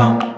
bump.